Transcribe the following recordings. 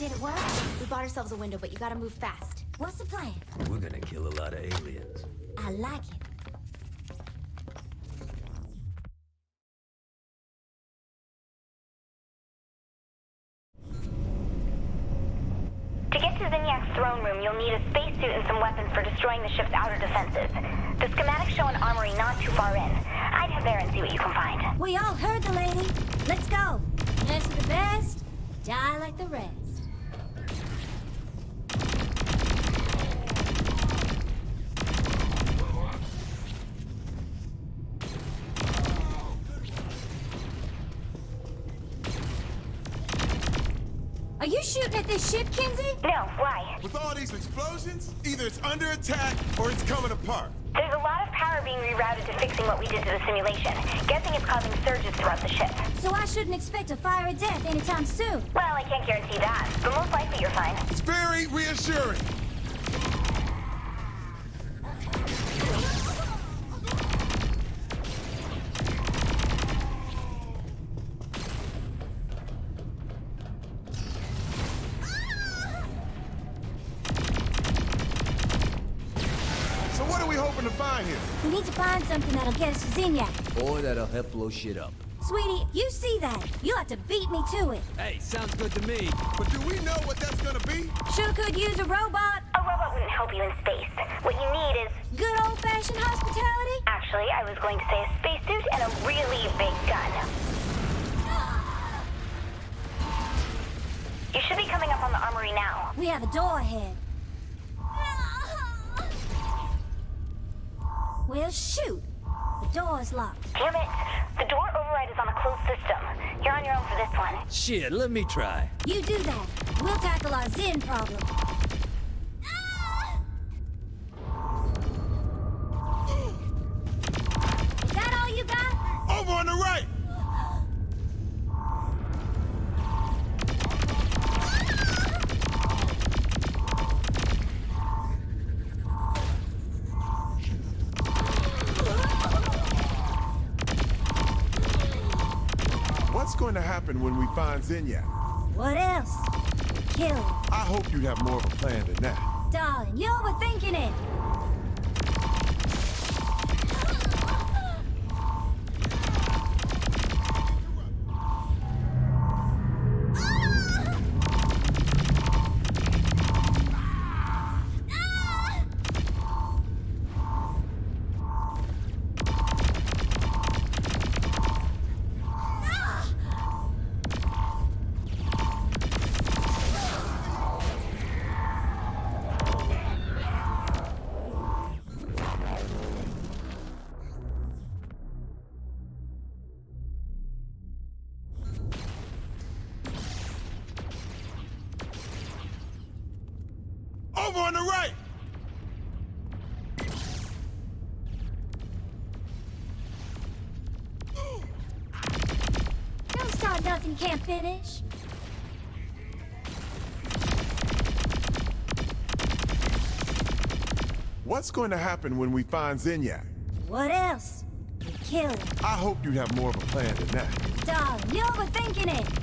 Did it work? We bought ourselves a window, but you gotta move fast. What's the plan? We're gonna kill a lot of aliens. I like it. To get to Zinyak's throne room, you'll need a spacesuit and some weapons for destroying the ship's outer defenses. The schematics show an armory not too far in. I'd head there and see what you can find. We all heard the lady. Let's go. Best of the best, die like the rest. This ship, Kinzie? No, why? With all these explosions, either it's under attack or it's coming apart. There's a lot of power being rerouted to fixing what we did to the simulation. Guessing it's causing surges throughout the ship. So I shouldn't expect a fire of death anytime soon. Well, I can't guarantee that, but most likely you're fine. It's very reassuring. Hoping to find here? We need to find something that'll get us to Zinyak. Or that'll help blow shit up. Sweetie, you see that. You have to beat me to it. Hey, sounds good to me. But do we know what that's gonna be? Sure could use a robot. A robot wouldn't help you in space. What you need is... Good old-fashioned hospitality. Actually, I was going to say a spacesuit and a really big gun. You should be coming up on the armory now. We have a door ahead. Well, shoot. The door's locked. Damn it! The door override is on a closed system. You're on your own for this one. Shit, let me try. You do that. We'll tackle our Zin problem. Is that all you got? Over on the right! Happen when we find Zinyak? What else? Kill him. I hope you have more of a plan than that. Darling, you're overthinking it. The right! Don't start nothing can't finish. What's going to happen when we find Zinyak? What else? We kill him. I hope you have more of a plan than that. Darling, you're overthinking it.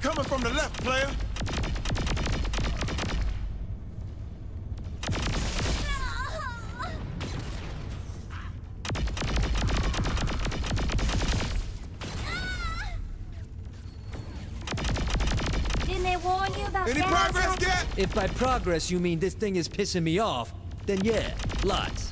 Coming from the left, player. Didn't they warn you about Any progress yet? If by progress you mean this thing is pissing me off, then yeah, lots.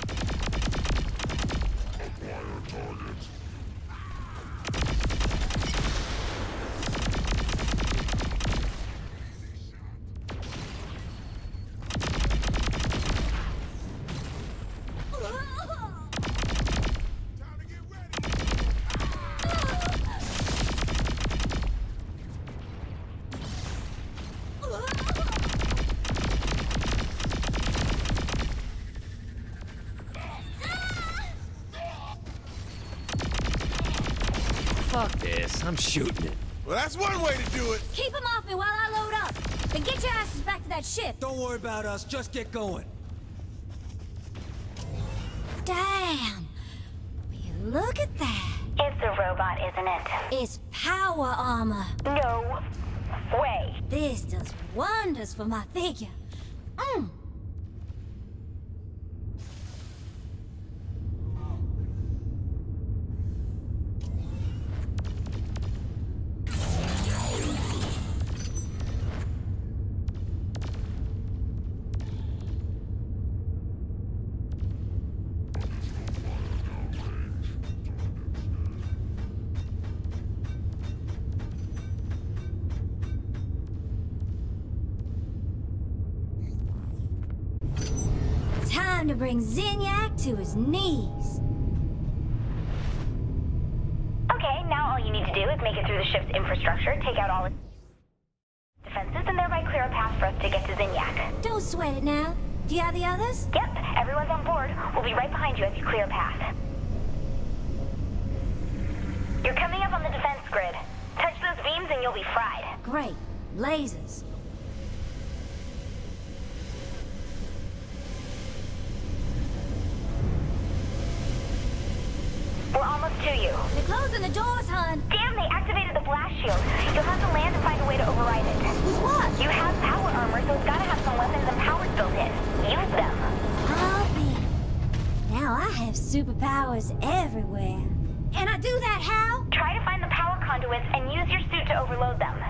I'm shooting it. Well, that's one way to do it. Keep them off me while I load up. Then get your asses back to that ship. Don't worry about us. Just get going. Damn. Will you look at that? It's a robot, isn't it? It's power armor. No way. This does wonders for my figure. Mm. Time to bring Zinyak to his knees. Okay, now all you need to do is make it through the ship's infrastructure, take out all its defenses, and thereby clear a path for us to get to Zinyak. Don't sweat it now. Do you have the others? Yep, everyone's on board. We'll be right behind you as you clear a path. You're coming up on the defense grid. Touch those beams and you'll be fried. Great. Lasers. We're almost to you. They're closing the doors, hon. Damn, they activated the blast shield. You'll have to land and find a way to override it. With what? You have power armor, so it's gotta have some weapons and powers built in. Use them. I'll be. Now I have superpowers everywhere. And I do that how? Try to find the power conduits and use your suit to overload them.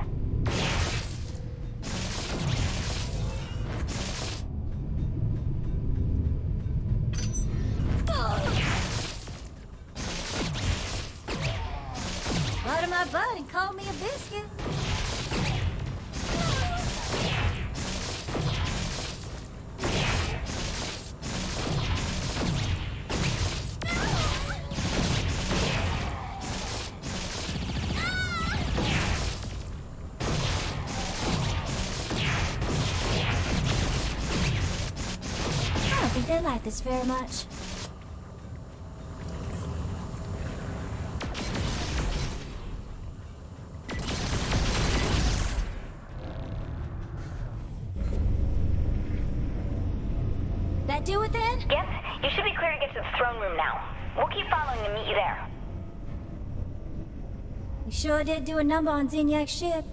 This very much. That do it then? Yep, you should be clear to get to the throne room now. We'll keep following and meet you there. You sure did do a number on Zinyak's ship.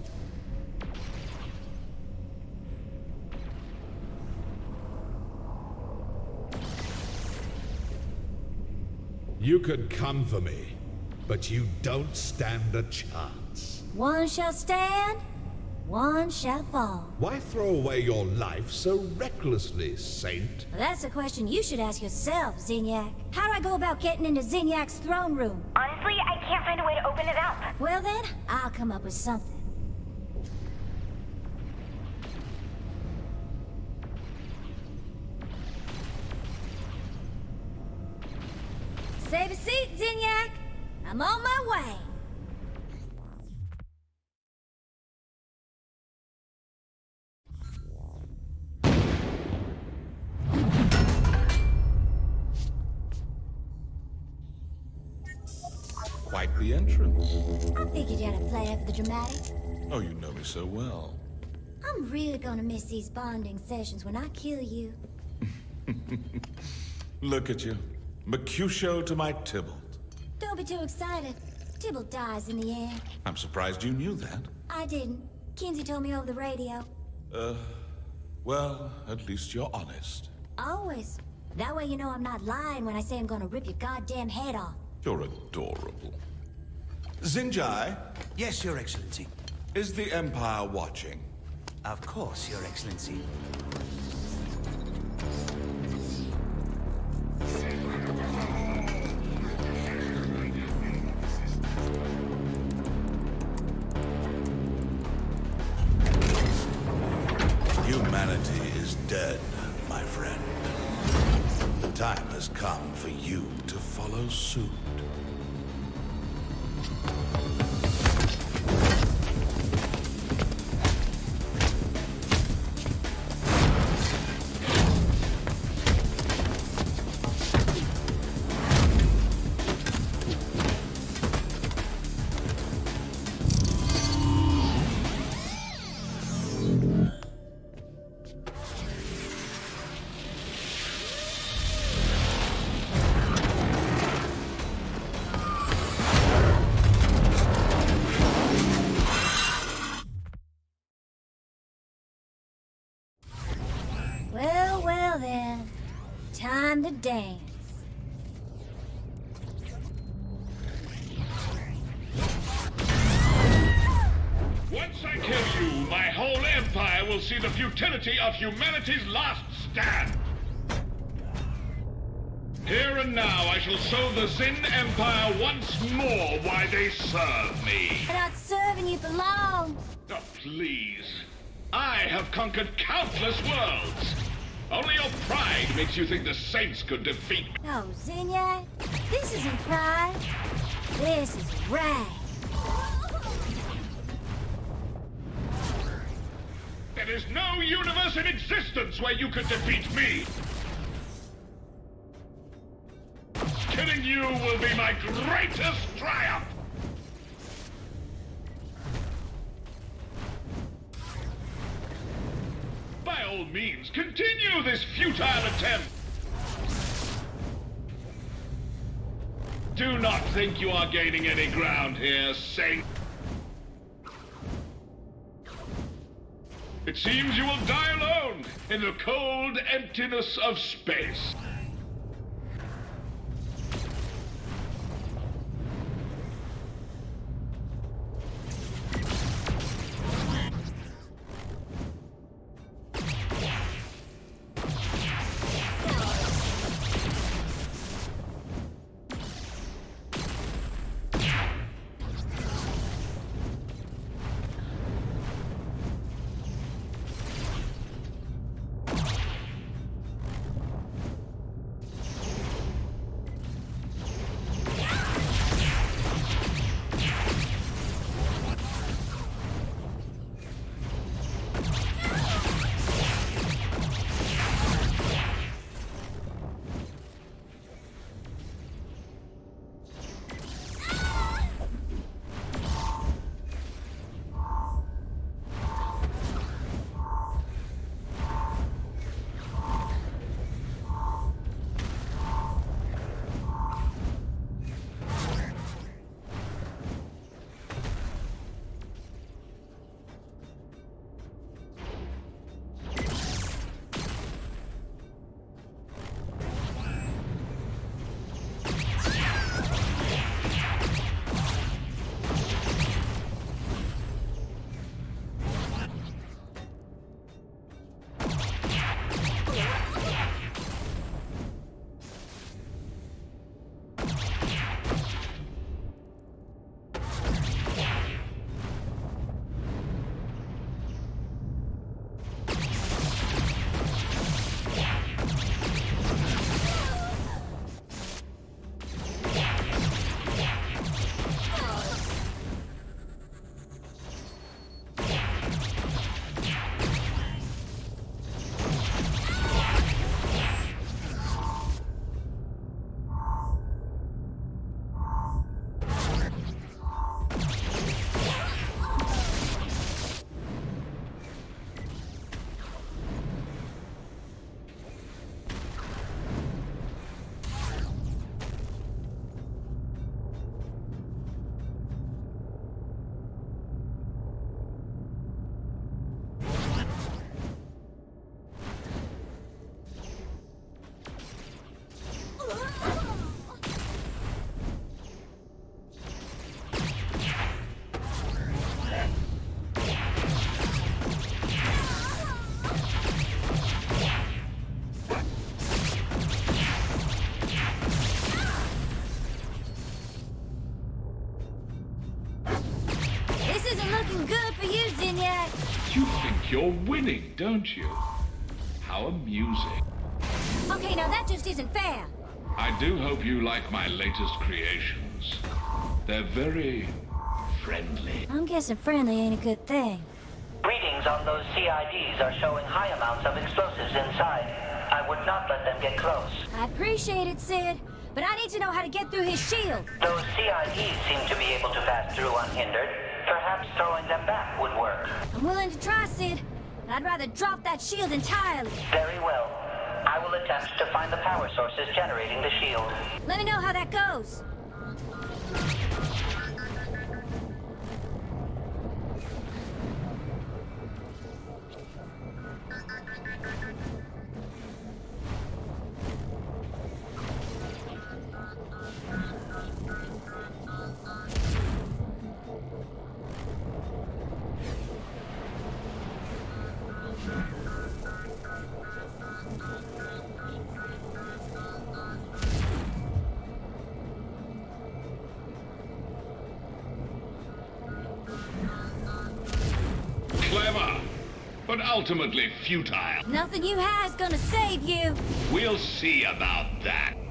You could come for me, but you don't stand a chance. One shall stand, one shall fall. Why throw away your life so recklessly, Saint? Well, that's a question you should ask yourself, Zinyak. How do I go about getting into Zinyak's throne room? Honestly, I can't find a way to open it up. Well then, I'll come up with something. Save a seat, Zinyak. I'm on my way. Quite the entrance. I figured you had a plan for the dramatic. Oh, you know me so well. I'm really gonna miss these bonding sessions when I kill you. Look at you. Mercutio to my Tybalt. Don't be too excited. Tybalt dies in the end. I'm surprised you knew that. I didn't. Kinzie told me over the radio. Uh, well, at least you're honest. Always. That way you know I'm not lying when I say I'm gonna rip your goddamn head off. You're adorable. Zinjai, Yes, Your Excellency. is the Empire watching? Of course, Your Excellency. Dance. Once I kill you, my whole empire will see the futility of humanity's last stand. Here and now, I shall show the Zin Empire once more why they serve me. We're not serving you for long. Oh, please. I have conquered countless worlds. Only your pride makes you think the Saints could defeat me. No, Zinyak. This isn't pride. This is wrath. There is no universe in existence where you could defeat me. Killing you will be my greatest triumph. By all means, continue this futile attempt. Do not think you are gaining any ground here, Saint. It seems you will die alone in the cold emptiness of space. You're winning, don't you? How amusing. Okay, now that just isn't fair. I do hope you like my latest creations. They're very friendly. I'm guessing friendly ain't a good thing. Readings on those CIDs are showing high amounts of explosives inside. I would not let them get close. I appreciate it, CID, but I need to know how to get through his shield. Those CIDs seem to be able to pass through unhindered. Perhaps throwing them back would work. I'm willing to try, CID, but I'd rather drop that shield entirely. Very well. I will attempt to find the power sources generating the shield. Let me know how that goes. But ultimately futile. Nothing you have is gonna save you. We'll see about that.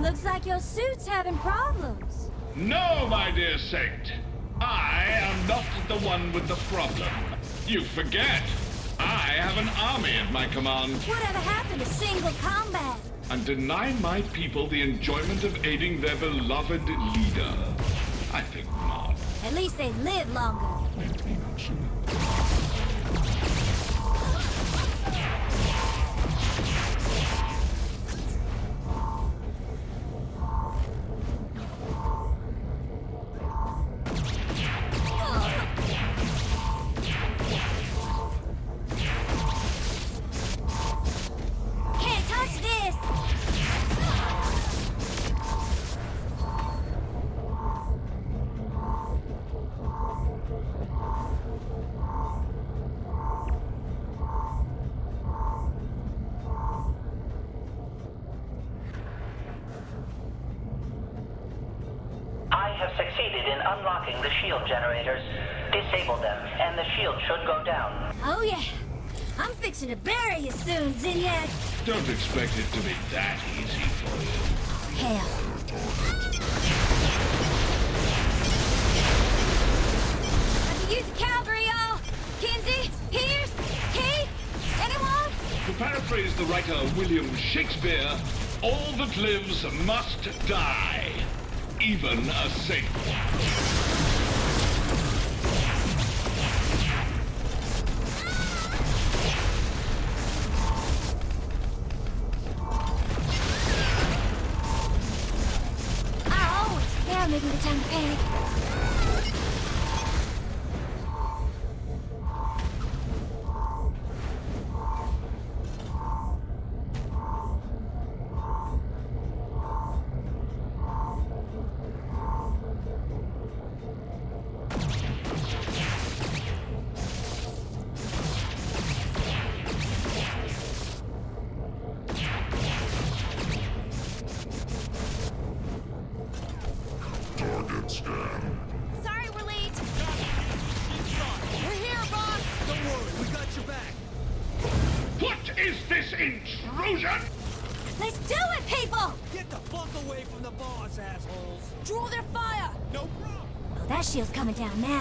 Looks like your suit's having problems. No, my dear Saint. I am not the one with the problem. You forget. I have an army at my command. Whatever happened to single combat? And deny my people the enjoyment of aiding their beloved leader? I think not. At least they live longer. Unlocking the shield generators. Disable them, and the shield should go down. Oh yeah. I'm fixing to bury you soon, Zinyak. Don't expect it to be that easy for you. Hell. I can use the cavalry, y'all. Kinzie, Pierce, Keith, anyone? To paraphrase the writer William Shakespeare, all that lives must die. Even a saint. Down now.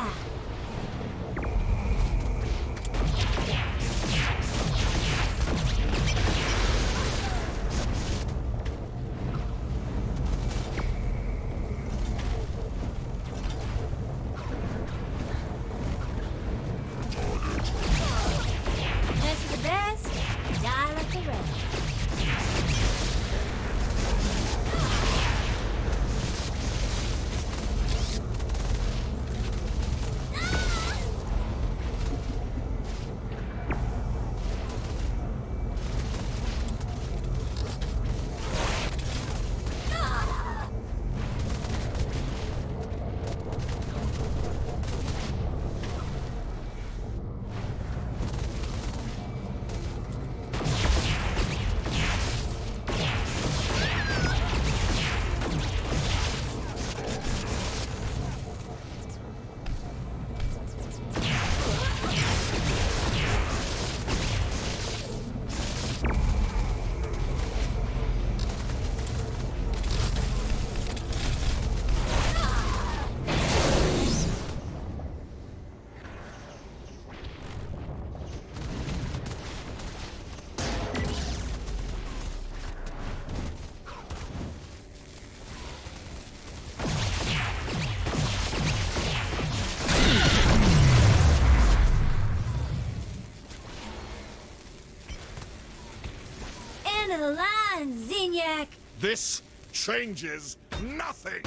This changes nothing.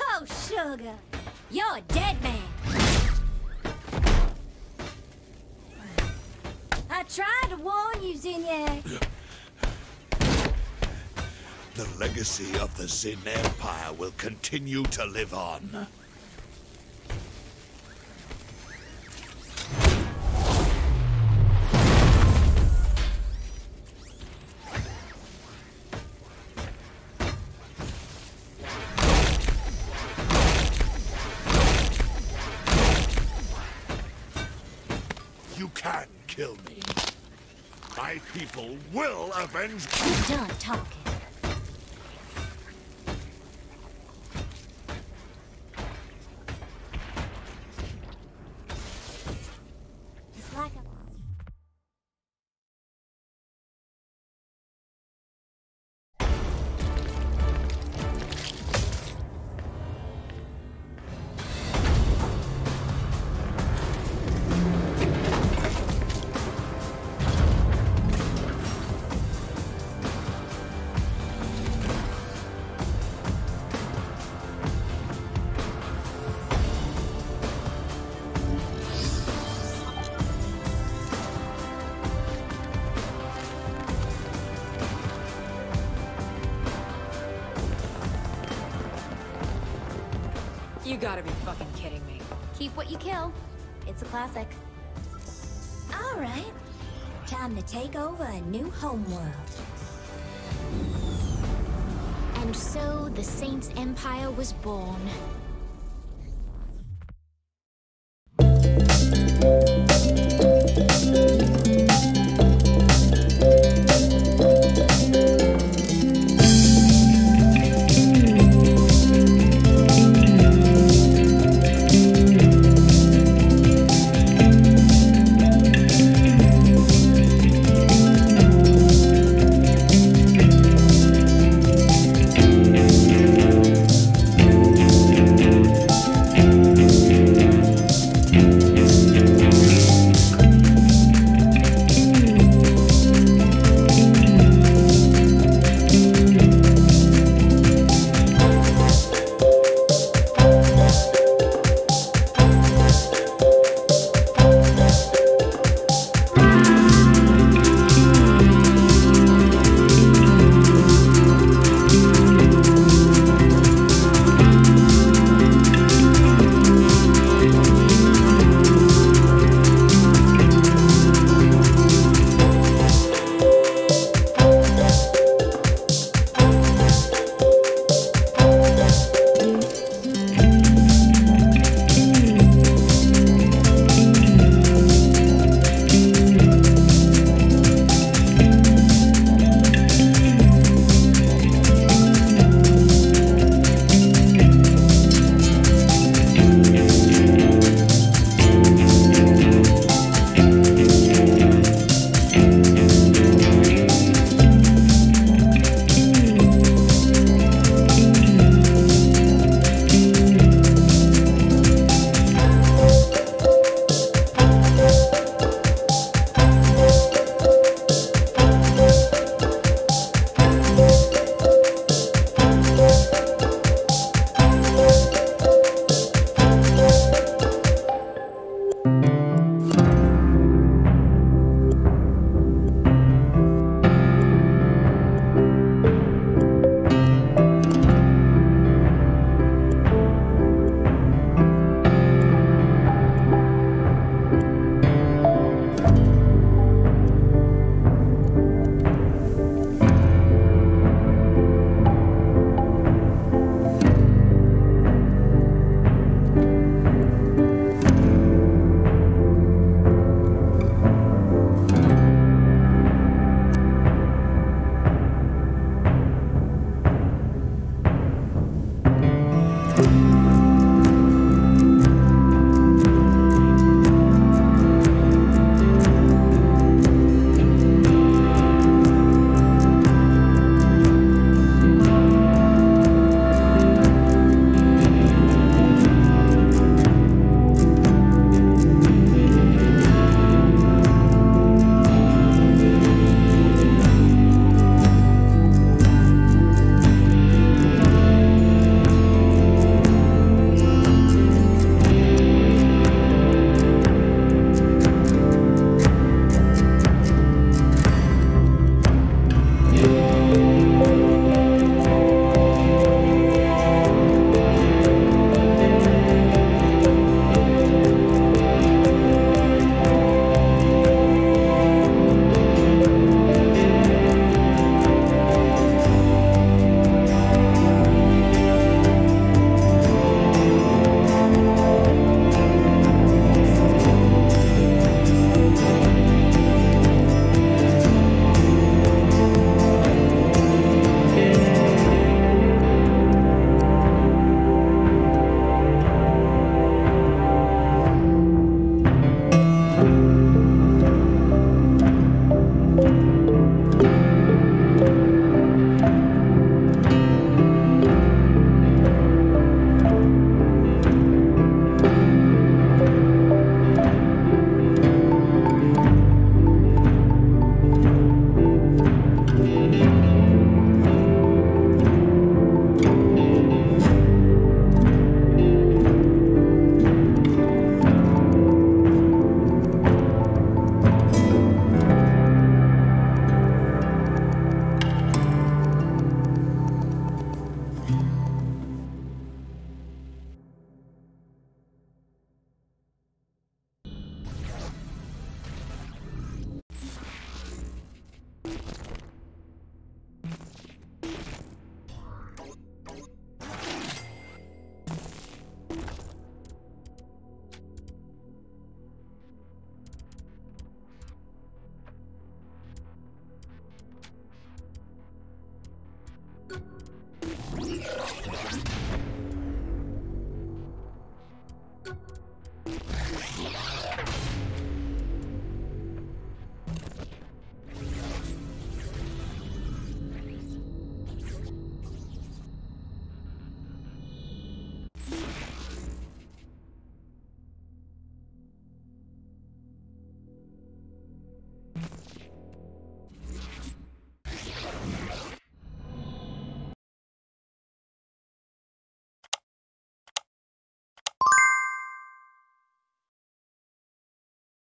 Oh, sugar. You're a dead man. I tried to warn you, Zinyak. The legacy of the Zin Empire will continue to live on. Kill me. My people will avenge Done talking. Gotta be fucking kidding me. Keep what you kill. It's a classic. All right. Time to take over a new homeworld. And so the Saints' Empire was born.